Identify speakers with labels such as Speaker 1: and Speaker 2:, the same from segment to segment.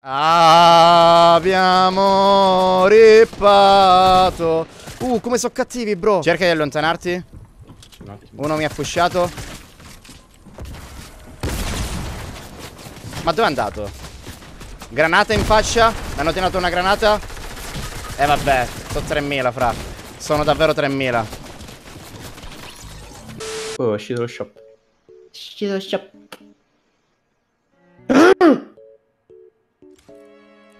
Speaker 1: Abbiamo rippato. Uh, come sono cattivi, bro. Cerca di allontanarti. Uno mi ha pushato. Ma dove è andato? Granata in faccia. Mi hanno tirato una granata. E eh, vabbè, sono 3000, fra. Sono davvero 3000.
Speaker 2: Oh, è uscito lo shop. È uscito lo shop.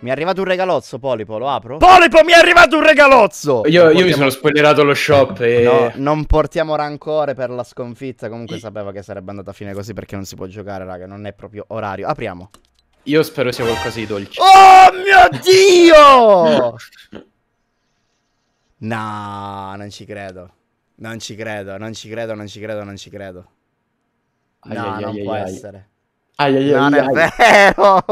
Speaker 1: Mi è arrivato un regalozzo, Polipo, lo apro? Polipo, mi è arrivato un regalozzo!
Speaker 2: Io, portiamo... io mi sono spoilerato lo shop e...
Speaker 1: No, non portiamo rancore per la sconfitta, comunque I... sapevo che sarebbe andata a fine così perché non si può giocare, raga, non è proprio orario. Apriamo.
Speaker 2: Io spero sia qualcosa di dolce.
Speaker 1: Oh mio Dio! no, non ci credo. Non ci credo, non ci credo, non ci credo, non ci credo. No, ai, ai, non ai, può essere. non è vero!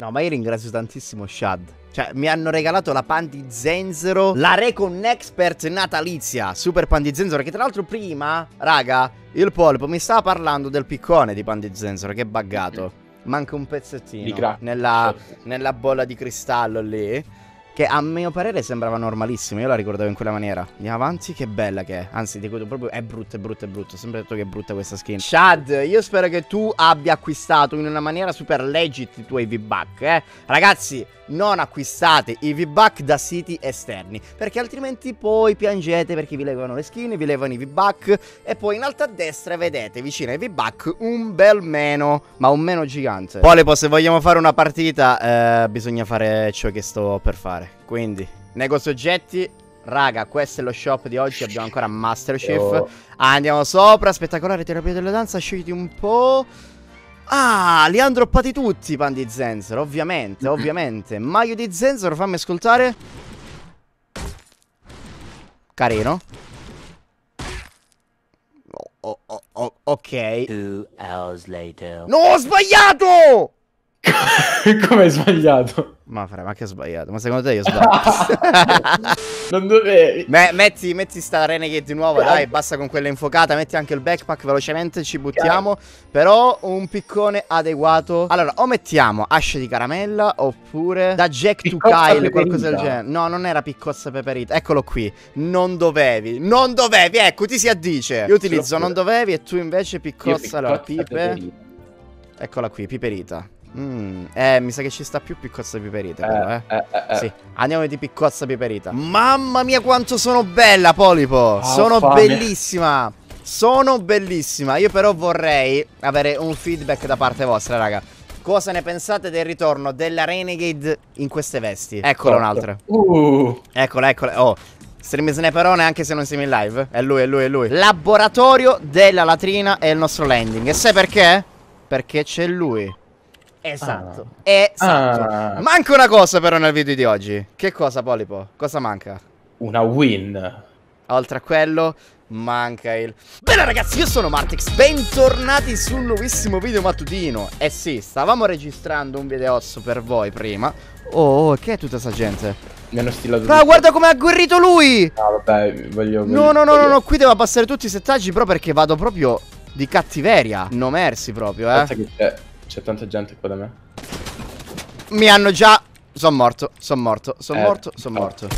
Speaker 1: No, ma io ringrazio tantissimo Shad. Cioè, mi hanno regalato la pan di zenzero, la Recon Expert natalizia, super pan di zenzero, che tra l'altro prima, raga, il polpo mi stava parlando del piccone di pan di zenzero, che è buggato. Manca un pezzettino nella, nella bolla di cristallo lì. Che a mio parere sembrava normalissimo, io la ricordavo in quella maniera. Andiamo avanti, che bella che è. Anzi, dico proprio, è brutta, è brutta, è brutta. Ho sempre detto che è brutta questa skin. Shad, io spero che tu abbia acquistato in una maniera super legit i tuoi V-Buck, eh. Ragazzi, non acquistate i V-Buck da siti esterni, perché altrimenti poi piangete perché vi levano le skin, vi levano i V-Buck e poi in alto a destra vedete vicino ai V-Buck un bel meno, ma un meno gigante. Polipo, se vogliamo fare una partita, eh, bisogna fare ciò che sto per fare. Quindi, negozio oggetti, Raga, questo è lo shop di oggi. Abbiamo ancora Masterchef. Oh. Andiamo sopra. Spettacolare terapia della danza. Scegli un po'. Ah, li hanno droppati tutti i pan di zenzero, ovviamente, ovviamente. Maio di zenzero, fammi ascoltare. Carino. Oh, oh, oh, ok. Two hours later. No, ho sbagliato!
Speaker 2: Come hai sbagliato?
Speaker 1: Ma fra, ma che ho sbagliato? Ma secondo te io sbaglio?
Speaker 2: non dovevi.
Speaker 1: Me metti, metti sta Renegade nuova, dai, basta con quella infuocata. Metti anche il backpack velocemente, ci buttiamo. Però un piccone adeguato. Allora, o mettiamo asce di caramella oppure da Jack piccossa to Kyle, peperita. qualcosa del genere. No, non era piccossa peperita. Eccolo qui. Non dovevi. Non dovevi, ecco, ti si addice. Io utilizzo non dovevi e tu invece piccossa, piccossa allora, pipe. Peperita. Eccola qui, piperita. Mm, eh, mi sa che ci sta più piccozza piperita. Eh, però, eh. Eh, eh. Sì, andiamo di piccozza piperita. Mamma mia, quanto sono bella, Polipo! Oh, sono fame. bellissima! Sono bellissima. Io, però, vorrei avere un feedback da parte vostra, raga. Cosa ne pensate del ritorno della Renegade in queste vesti? Eccola un'altra. Uh. Eccola, eccola. Oh, Stream Sniperone anche se non siamo in live. È lui, è lui, è lui. Laboratorio della latrina è il nostro landing. E sai perché? Perché c'è lui. Esatto. Ah. Esatto. Ah. Manca una cosa però nel video di oggi. Che cosa, Polipo? Cosa manca?
Speaker 2: Una win.
Speaker 1: Oltre a quello, manca il... Bene ragazzi, io sono Martix, bentornati su un nuovissimo video mattutino. Eh sì, stavamo registrando un videozzo per voi prima. Oh, oh che è tutta questa gente?
Speaker 2: Mi hanno stilato
Speaker 1: Ma guarda come ha agguerrito lui!
Speaker 2: No, vabbè, voglio...
Speaker 1: No, no, no, no, no, qui devo abbassare tutti i settaggi però perché vado proprio di cattiveria. No mersi proprio, eh. Pensa che
Speaker 2: c'è c'è tanta gente qua da me.
Speaker 1: Mi hanno già... Sono morto, sono morto, sono eh, morto, sono oh. morto.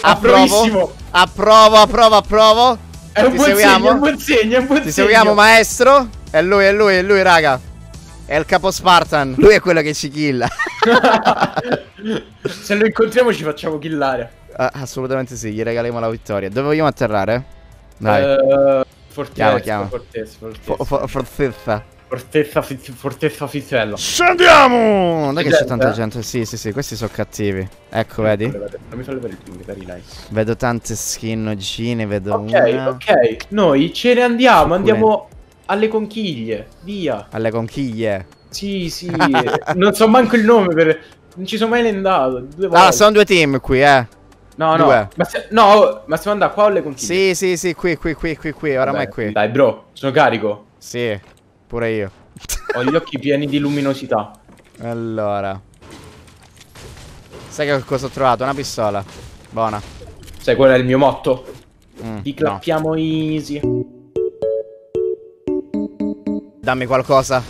Speaker 1: Approvo, approvo, approvo, approvo.
Speaker 2: È un, Ti buon seguiamo? segno, è un buon segno, è un buon
Speaker 1: Ti seguiamo maestro? È lui, è lui, è lui, raga. È il capo Spartan. Lui è quello che ci killa.
Speaker 2: Se lo incontriamo ci facciamo killare.
Speaker 1: Uh, assolutamente sì, gli regaliamo la vittoria. Dove vogliamo atterrare? Dai.
Speaker 2: Uh, fortezza,
Speaker 1: chiama,
Speaker 2: fortezza,
Speaker 1: fortezza. For, fortezza.
Speaker 2: Fortezza, fortezza Fisello.
Speaker 1: Scendiamo! Non è che c'è tanta gente. Sì, sì, sì, questi sono cattivi. Ecco, vedi?
Speaker 2: Fammi sollevare il ping, very nice.
Speaker 1: Vedo tante skin ogine, vedo
Speaker 2: Ok,
Speaker 1: una...
Speaker 2: ok. Noi ce ne andiamo, andiamo alle conchiglie. Via.
Speaker 1: Alle conchiglie?
Speaker 2: Sì, sì. non so manco il nome per... Non ci sono mai andato.
Speaker 1: Ah, sono due team qui, eh.
Speaker 2: No, no. Ma se, no, ma stiamo andando qua o le
Speaker 1: conchiglie? Sì, sì, sì, qui, qui, qui, qui, qui, oramai qui.
Speaker 2: Dai, bro, sono carico.
Speaker 1: Sì, pure io.
Speaker 2: Ho gli occhi pieni di luminosità.
Speaker 1: Allora. Sai che cosa ho trovato? Una pistola. Buona.
Speaker 2: Sai qual è il mio motto? Mm, Ti clappiamo no. easy.
Speaker 1: Dammi qualcosa.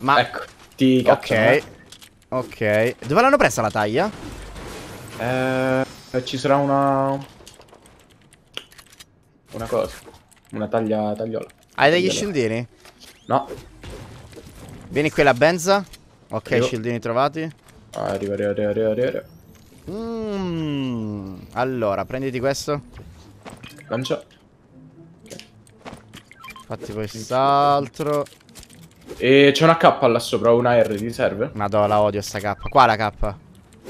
Speaker 1: Ma...
Speaker 2: Ecco, ti cacciano,
Speaker 1: Ok. Ok. Dove l'hanno presa la taglia?
Speaker 2: Eh, ci sarà una... Una cosa. Una taglia... tagliola.
Speaker 1: Hai degli
Speaker 2: Tagliola.
Speaker 1: shieldini?
Speaker 2: No.
Speaker 1: Vieni qui la benza. Ok,
Speaker 2: Arrivo.
Speaker 1: shieldini trovati.
Speaker 2: Arriva, arriva, arriva, arriva, arriva.
Speaker 1: Mm, allora, prenditi questo.
Speaker 2: Lancia.
Speaker 1: Fatti quest'altro.
Speaker 2: E c'è una K là sopra, una R, ti serve?
Speaker 1: Madonna, la odio sta K. Qua la K.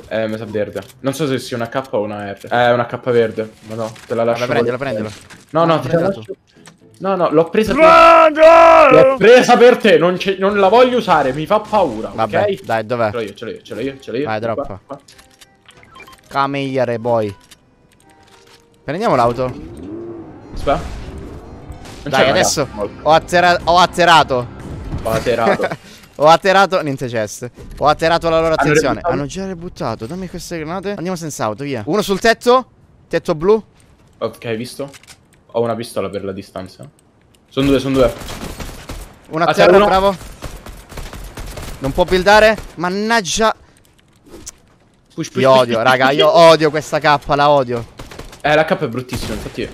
Speaker 2: Eh, mi sa verde. Non so se sia una K o una R. Eh, una K verde. Ma no, te la lascio.
Speaker 1: Prendilo,
Speaker 2: volentieri.
Speaker 1: prendilo.
Speaker 2: No, no,
Speaker 1: No,
Speaker 2: te la lascio. No, no, l'ho presa per... L'ho presa per te, non, ce- non la voglio usare, mi fa paura,
Speaker 1: Vabbè,
Speaker 2: ok?
Speaker 1: dai, dov'è?
Speaker 2: Ce l'ho io, ce l'ho io, ce l'ho io, ce l'ho io.
Speaker 1: Vai, droppa. Cameriere boy. Prendiamo l'auto.
Speaker 2: Aspetta.
Speaker 1: Dai, adesso ho, attera- ho atterato.
Speaker 2: Ho atterrato.
Speaker 1: ho atterato. Niente chest. Ho atterato la loro attenzione. Hanno già rebuttato. Dammi queste granate. Andiamo senza auto, via. Uno sul tetto. Tetto blu.
Speaker 2: ok, visto? Ho una pistola per la distanza. Sono due, sono due.
Speaker 1: Uno a
Speaker 2: Ah,
Speaker 1: terra, bravo. Non può buildare. Mannaggia.
Speaker 2: Push, push,
Speaker 1: Io
Speaker 2: push,
Speaker 1: odio, raga. Io odio questa K, la odio.
Speaker 2: Eh, la K è bruttissima, infatti.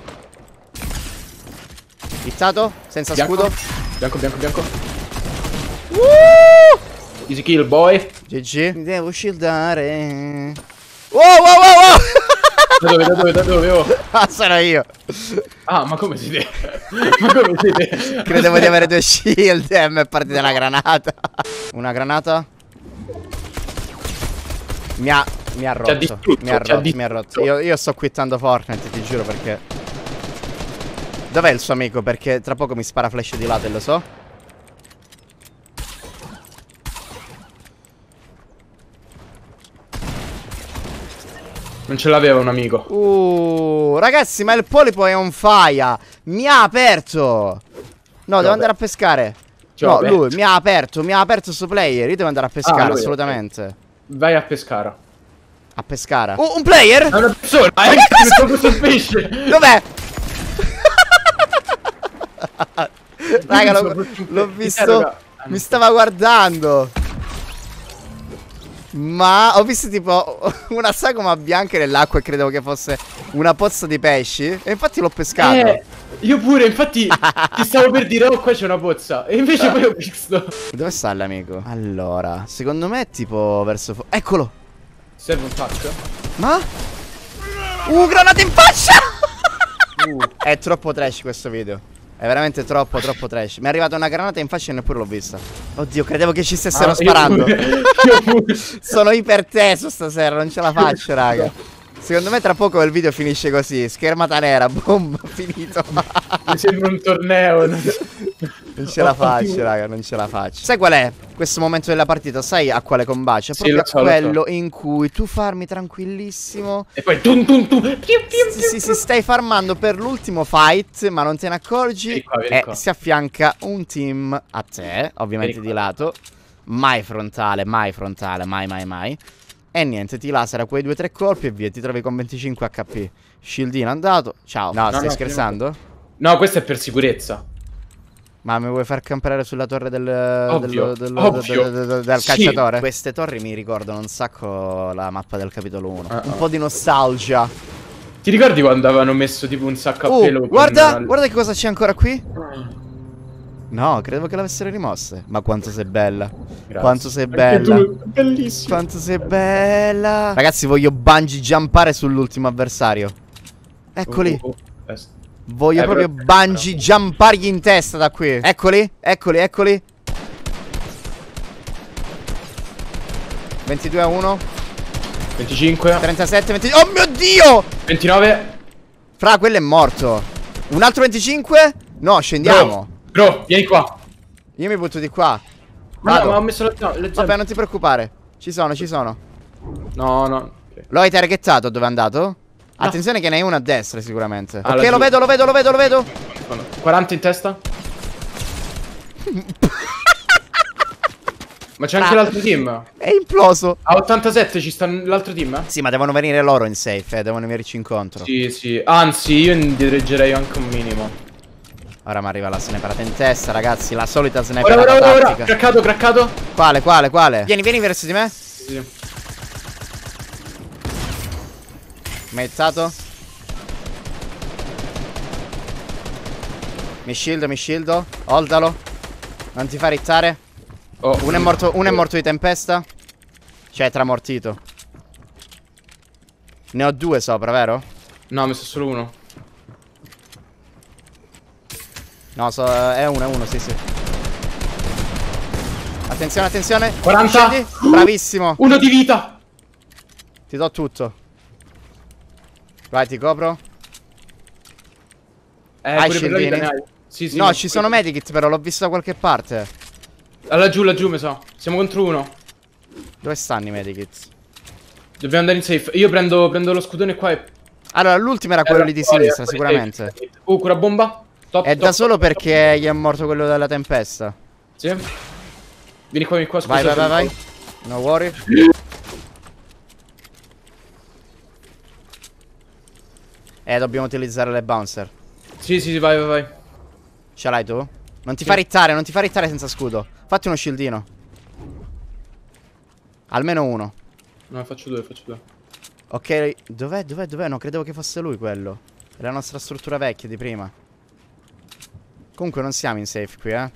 Speaker 1: Hittato. Senza
Speaker 2: Bianco.
Speaker 1: scudo.
Speaker 2: Bianco, bianco, bianco. Easy kill, boy.
Speaker 1: GG. Mi devo shieldare. Wow, wow, wow, wow.
Speaker 2: Da dove, da dove, da dove? Oh.
Speaker 1: ah, sono io.
Speaker 2: Ah, ma come siete? ma come siete?
Speaker 1: Credevo di avere due shield e mi è partita una granata. Una granata. Mi ha, mi ha rotto.
Speaker 2: distrutto,
Speaker 1: mi ha rotto, mi ha rotto. Io, io sto quittando Fortnite, ti giuro perché. Dov'è il suo amico? Perché tra poco mi spara flash di lato e lo so.
Speaker 2: Non ce l'aveva un amico.
Speaker 1: Uh, ragazzi, ma il polipo è on fire. Mi ha aperto. No, devo
Speaker 2: Vabbè.
Speaker 1: andare a pescare.
Speaker 2: Ci
Speaker 1: no,
Speaker 2: aperto.
Speaker 1: lui mi ha aperto, mi ha aperto su player. Io devo andare a pescare,
Speaker 2: Ah,
Speaker 1: assolutamente.
Speaker 2: Vai a pescara.
Speaker 1: A pescare. Oh, un player?
Speaker 2: È una persona, eh,
Speaker 1: cazzo?
Speaker 2: questo pesce.
Speaker 1: Dov'è? Raga, l'ho, visto. Mi stava guardando. Ma ho visto tipo una sagoma bianca nell'acqua e credevo che fosse una pozza di pesci. E infatti l'ho pescato.
Speaker 2: Eh, io pure, infatti ti stavo per dire, oh qua c'è una pozza. E invece poi ho visto.
Speaker 1: Dove sta l'amico? Allora, secondo me è tipo verso... Eccolo!
Speaker 2: Serve un tac?
Speaker 1: Ma? Uh, granata in faccia!
Speaker 2: Uh.
Speaker 1: È troppo trash questo video. È veramente troppo, troppo trash. Mi è arrivata una granata in faccia e neppure l'ho vista. Oddio, credevo che ci stessero
Speaker 2: Ah, io
Speaker 1: sparando.
Speaker 2: pure, Io pure.
Speaker 1: Sono iperteso stasera, non ce la faccio, raga. Secondo me tra poco il video finisce così. Schermata nera, boom, finito.
Speaker 2: Mi sembra un torneo. non-
Speaker 1: ce la faccio, raga, non ce la faccio. Sai qual è questo momento della partita? Sai a quale combacia?
Speaker 2: Sì,
Speaker 1: Proprio
Speaker 2: lo so, lo
Speaker 1: quello in cui tu farmi tranquillissimo.
Speaker 2: E poi tum tum tum. Piu, piu,
Speaker 1: Sì,
Speaker 2: piu,
Speaker 1: sì, sì, stai farmando per l'ultimo fight, ma non te ne accorgi.
Speaker 2: Vieni qua, vieni
Speaker 1: e
Speaker 2: qua.
Speaker 1: si affianca un team a te, ovviamente di lato. Mai frontale, mai frontale, mai, mai, mai. E niente, ti lasera quei 2-3 colpi e via, ti trovi con 25 HP. Shieldino andato. Ciao. No, stai
Speaker 2: no,
Speaker 1: scherzando?
Speaker 2: No, questo è per sicurezza.
Speaker 1: Ma mi vuoi far camperare sulla torre del,
Speaker 2: Ovvio,
Speaker 1: del, del-
Speaker 2: ovvio.
Speaker 1: del- del- del- del
Speaker 2: Sì.
Speaker 1: cacciatore? Queste torri mi ricordano un sacco la mappa del capitolo 1.
Speaker 2: Ah,
Speaker 1: un
Speaker 2: ah.
Speaker 1: po' di nostalgia.
Speaker 2: Ti ricordi quando avevano messo tipo un sacco a
Speaker 1: Oh,
Speaker 2: pelo? con-
Speaker 1: guarda, guarda che cosa c'è ancora qui. No, credevo che l'avessero rimosse. Ma quanto sei bella.
Speaker 2: Grazie.
Speaker 1: Quanto sei bella.
Speaker 2: tu, bellissimo.
Speaker 1: Quanto sei bella. Ragazzi, voglio bungee jumpare sull'ultimo avversario. Eccoli.
Speaker 2: Oh, oh, oh.
Speaker 1: Voglio
Speaker 2: Eh,
Speaker 1: proprio
Speaker 2: però-
Speaker 1: bungee jumpargli in testa da qui. Eccoli, eccoli, eccoli. 22 a 1,
Speaker 2: 25,
Speaker 1: 37, 20. Oh mio dio!
Speaker 2: 29.
Speaker 1: Fra, quello è morto. Un altro 25? No, scendiamo.
Speaker 2: Bro, bro, vieni qua.
Speaker 1: Io mi butto di qua.
Speaker 2: Ma no,
Speaker 1: Vado.
Speaker 2: ma ho messo le, no, le
Speaker 1: Vabbè, non ti preoccupare. Ci sono, ci sono.
Speaker 2: No, no. ok.
Speaker 1: Lo hai targettato dove è andato? Attenzione che ne hai uno a destra sicuramente.
Speaker 2: Ah,
Speaker 1: ok, lo vedo, lo vedo, lo vedo, lo vedo.
Speaker 2: 40 in testa. Ma c'è anche
Speaker 1: Ah.
Speaker 2: l'altro team.
Speaker 1: È imploso.
Speaker 2: A 87 ci sta l'altro team?
Speaker 1: Sì, ma devono venire loro in safe, eh, devono venirci incontro.
Speaker 2: Sì, sì. Anzi, io indireggerei anche un minimo.
Speaker 1: Ora mi arriva la sniperata in testa, ragazzi. La solita sniperata
Speaker 2: Ora, ora, ora, ora. Craccato, craccato.
Speaker 1: Quale, quale, quale? Vieni, vieni verso di me.
Speaker 2: Sì.
Speaker 1: Mettato. Mi shieldo, mi shieldo. Holdalo. Non ti fa rittare.
Speaker 2: Oh,
Speaker 1: Uno è morto, uno è morto di tempesta. Cioè, è tramortito. Ne ho due sopra, vero?
Speaker 2: No, ho messo solo uno.
Speaker 1: No, so, è uno, è uno, sì, sì. Attenzione, attenzione.
Speaker 2: 40.
Speaker 1: Scendi. Bravissimo.
Speaker 2: Uno di vita.
Speaker 1: Ti do tutto. Vai, ti copro.
Speaker 2: Eh,
Speaker 1: Hai
Speaker 2: hai. Sì, sì.
Speaker 1: no, ci sono medikit, però l'ho visto da qualche parte.
Speaker 2: Laggiù, laggiù, mi so. Siamo contro uno.
Speaker 1: Dove stanno i medikit?
Speaker 2: Dobbiamo andare in safe. Io prendo, prendo lo scudone qua e...
Speaker 1: Allora, l'ultimo era quello lì di
Speaker 2: fuori,
Speaker 1: sinistra, sicuramente.
Speaker 2: safe. Uh, cura bomba. Top,
Speaker 1: È
Speaker 2: top,
Speaker 1: da solo
Speaker 2: top,
Speaker 1: perché gli è morto quello della tempesta.
Speaker 2: Sì. Vieni qua, vieni qua, scusa.
Speaker 1: Vai, vai, vai, vai. No worry. Eh, dobbiamo utilizzare le bouncer.
Speaker 2: Sì, sì, sì, vai, vai, vai.
Speaker 1: Ce l'hai tu? Non ti
Speaker 2: Sì.
Speaker 1: fa rittare, non ti fa rittare senza scudo. Fatti uno shieldino. Almeno uno.
Speaker 2: No, faccio due, faccio due.
Speaker 1: Ok, dov'è, dov'è, dov'è? No, credevo che fosse lui quello. È la nostra struttura vecchia di prima. Comunque non siamo in safe qui, eh.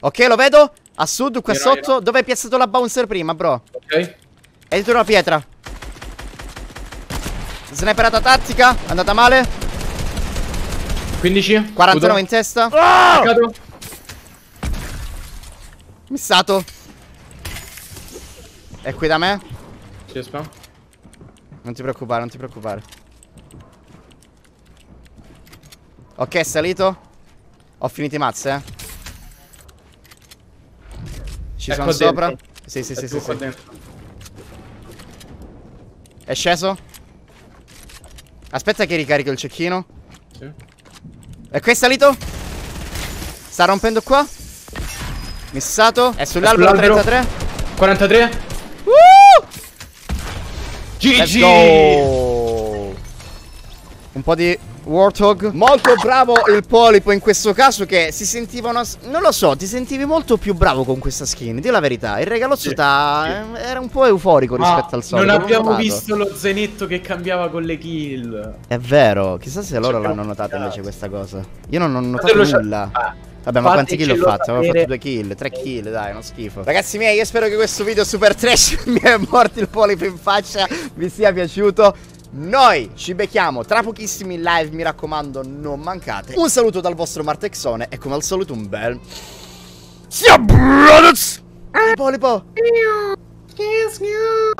Speaker 1: Ok, lo vedo. A sud, qua
Speaker 2: io
Speaker 1: sotto. Dove hai piazzato la bouncer prima, bro?
Speaker 2: Ok.
Speaker 1: È dietro una pietra. Sniperata tattica. Andata male.
Speaker 2: 15.
Speaker 1: 49 in testa.
Speaker 2: Craccato.
Speaker 1: Missato. È qui da me.
Speaker 2: Sì, aspetta.
Speaker 1: Non ti preoccupare, non ti preoccupare. Ok, è salito. Ho finito i mazze, eh. Ci
Speaker 2: È
Speaker 1: sono
Speaker 2: qua
Speaker 1: sopra.
Speaker 2: dentro.
Speaker 1: Sì, sì,
Speaker 2: È
Speaker 1: sì, sì, sì. È sceso. Aspetta che ricarico il cecchino.
Speaker 2: Sì.
Speaker 1: E qui è salito. Sta rompendo qua. Missato. È sull'albero
Speaker 2: sull'albero.
Speaker 1: 33.
Speaker 2: 43.
Speaker 1: Uh!
Speaker 2: GG.
Speaker 1: Un po' di Warthog. Molto bravo il polipo in questo caso che si sentiva una... Non lo so, ti sentivi molto più bravo con questa skin, di la verità. Il regalozzo
Speaker 2: Sì,
Speaker 1: t'ha- era un po' euforico
Speaker 2: Ma
Speaker 1: rispetto al solito.
Speaker 2: non abbiamo
Speaker 1: notato.
Speaker 2: visto lo zenetto che cambiava con le kill.
Speaker 1: È vero, chissà se loro l'hanno notata
Speaker 2: pensato.
Speaker 1: invece questa cosa. Io non ho notato nulla.
Speaker 2: Ah,
Speaker 1: Vabbè, ma quanti kill ho fatto? Avevo fatto due kill, tre kill, dai, uno schifo. Ragazzi miei, io spero che questo video super trash mi è morto il polipo in faccia vi sia piaciuto. Noi ci becchiamo tra pochissimi live, mi raccomando, non mancate. Un saluto dal vostro Martexone e come al solito un bel... Sia brothers! Polipo!
Speaker 2: Yes, yeah.